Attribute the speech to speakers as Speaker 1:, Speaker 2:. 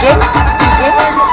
Speaker 1: DJ, DJ.